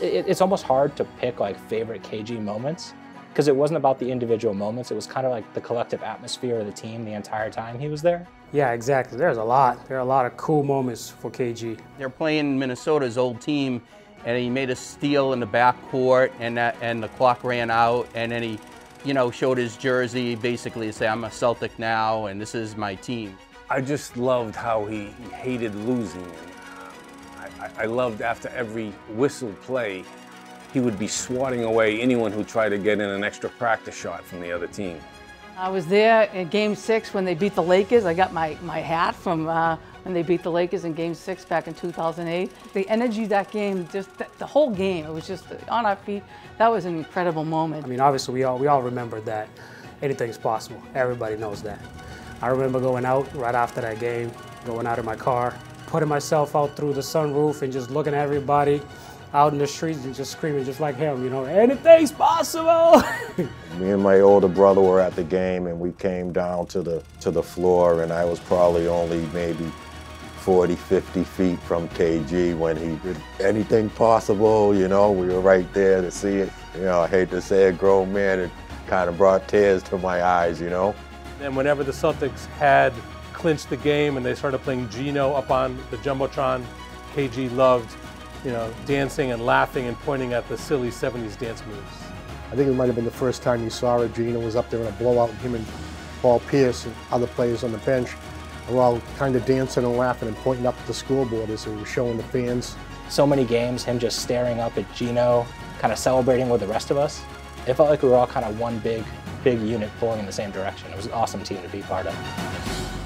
it, it's almost hard to pick like favorite KG moments because it wasn't about the individual moments. It was kind of like the collective atmosphere of the team the entire time he was there. Yeah, exactly. There's a lot. There are a lot of cool moments for KG. They're playing Minnesota's old team, and he made a steal in the backcourt, and that, and the clock ran out, and then he, you know, showed his jersey, basically to say, "I'm a Celtic now, and this is my team." I just loved how he, he hated losing. And, I, I loved after every whistle play, he would be swatting away anyone who tried to get in an extra practice shot from the other team. I was there in game six when they beat the Lakers. I got my, my hat from uh, when they beat the Lakers in game six back in 2008. The energy that game, just the, the whole game, it was just on our feet. That was an incredible moment. I mean, obviously, we all, we all remember that anything's possible. Everybody knows that. I remember going out right after that game, going out in my car, putting myself out through the sunroof and just looking at everybody out in the streets and just screaming just like him, you know, anything's possible. Me and my older brother were at the game and we came down to the to the floor and I was probably only maybe 40, 50 feet from KG when he did anything possible, you know, we were right there to see it. You know, I hate to say it, grown man, it kind of brought tears to my eyes, you know. And whenever the Celtics had clinched the game and they started playing Gino up on the Jumbotron, KG loved you know, dancing and laughing and pointing at the silly 70s dance moves. I think it might have been the first time you saw it. Gino was up there in a blowout, and him and Paul Pierce and other players on the bench were all kind of dancing and laughing and pointing up at the scoreboard as they were showing the fans. So many games, him just staring up at Gino, kind of celebrating with the rest of us. It felt like we were all kind of one big, big unit pulling in the same direction. It was an awesome team to be part of.